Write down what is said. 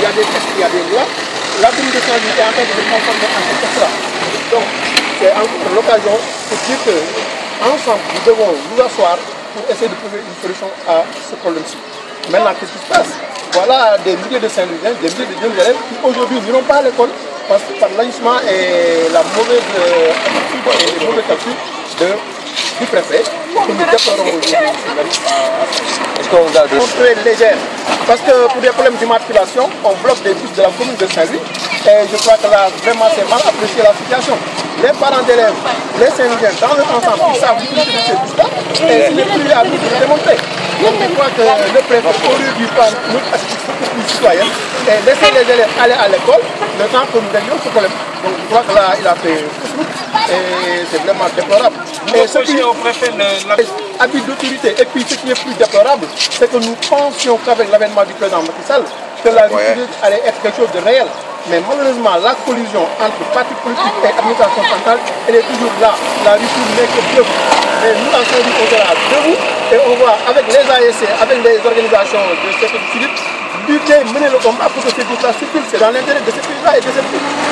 il y a des textes, il y a des lois. La commune de Saint-Louis est en train de se transformer en cet texte-là. Donc, c'est encore l'occasion pour dire que, ensemble, nous devons nous asseoir pour essayer de trouver une solution à ce problème-ci. Maintenant, qu'est-ce qui se passe? Voilà des milliers de Saint-Louisiens, des milliers de jeunes élèves qui aujourd'hui n'iront pas à l'école parce que par l'agissement et la mauvaise euh, attitude et les mauvais calculs de, du préfet nous déplorons aujourd'hui. Est-ce qu'on vous a de... Sont très légère. Parce que pour des problèmes d'immatriculation, on bloque des bus de la commune de Saint-Louis et je crois que là, vraiment, c'est mal apprécié la situation. Les parents d'élèves, les Saint-Louisiens, dans leur ensemble, ils savent ces bus-là et il n'est plus à nous de le démontrer. Donc je crois que le préfet prendre notre attitude beaucoup plus citoyenne et laisser les élèves aller à l'école le temps que nous réglions ce problème. Donc je crois que là, il a fait et c'est vraiment déplorable. Et ce qui au préfet le- habit d'autorité. Et puis ce qui est plus déplorable, c'est que nous pensions qu'avec l'avènement du président Macky Sall, que la République allait être quelque chose de réel. Mais malheureusement, la collision entre partis politiques et administration centrale, elle est toujours là. La République n'est que debout. Mais nous, en Saint-Louis, on sera debout et on voit avec les ASC, avec les organisations de sécurité civile, lutter, mener le combat pour que ces bus-là circulent. C'est dans l'intérêt de ces pays-là et de ces pays.